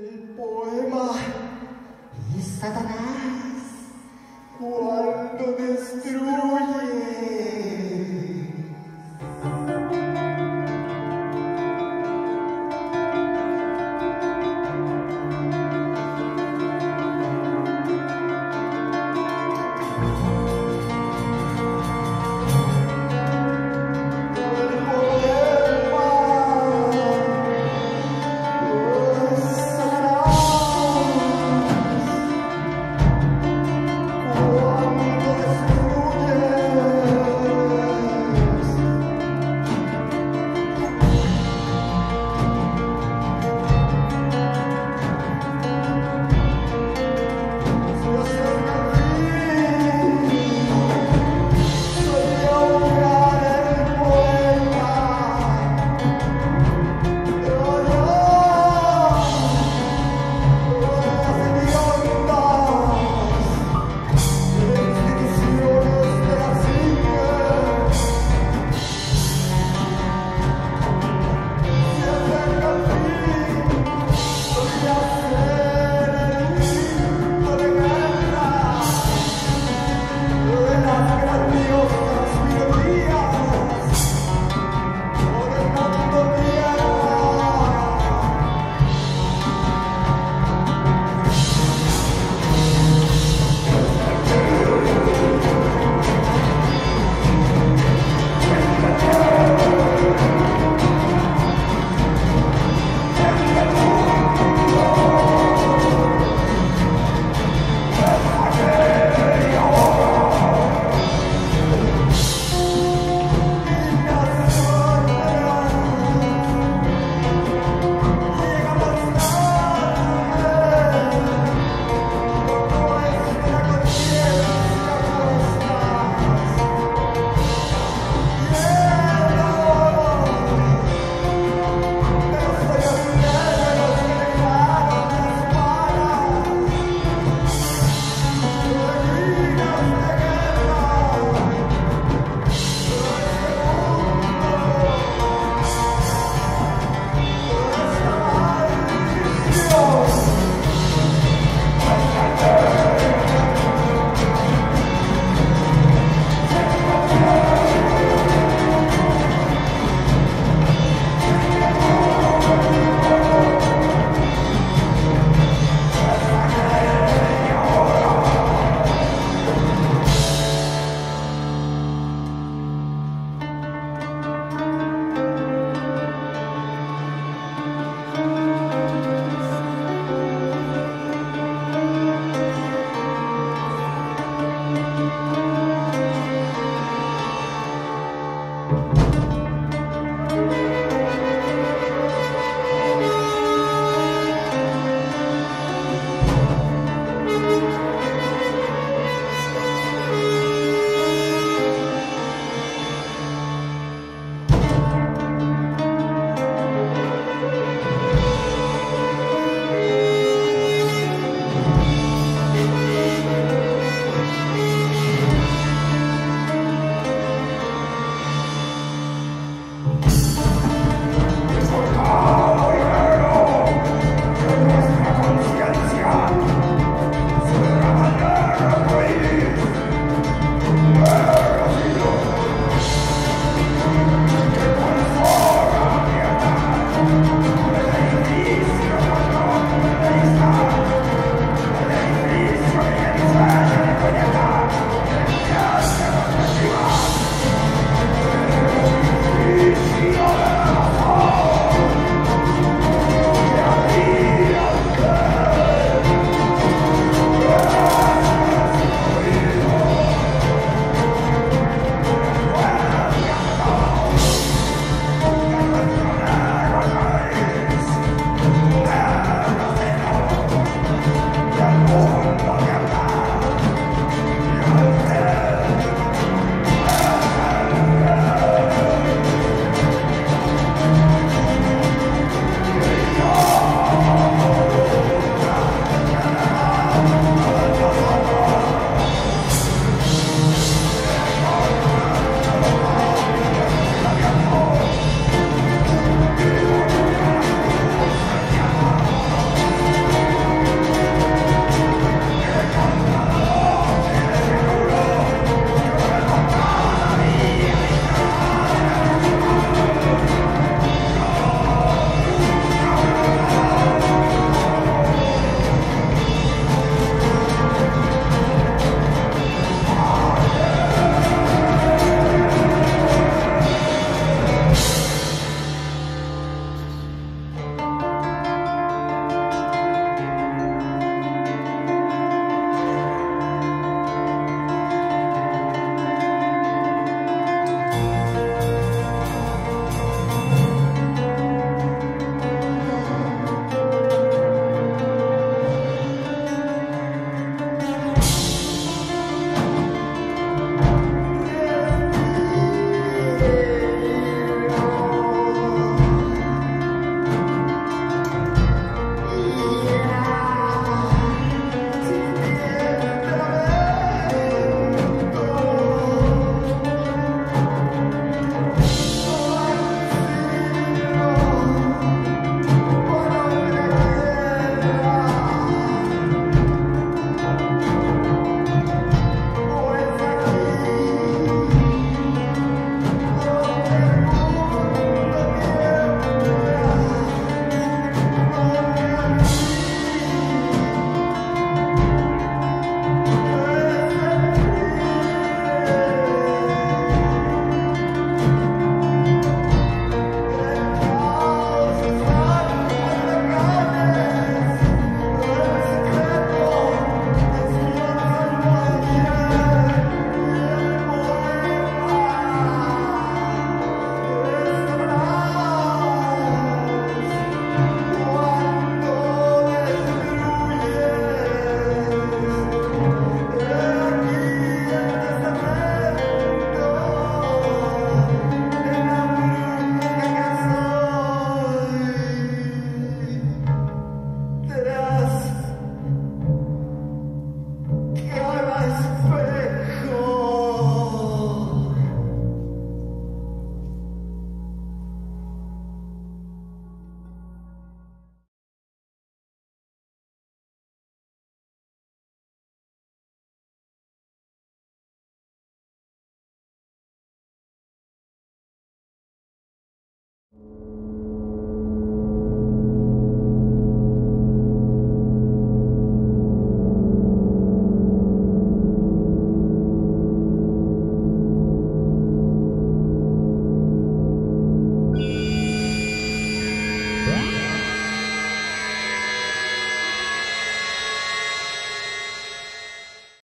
いいポエマー。いさだな。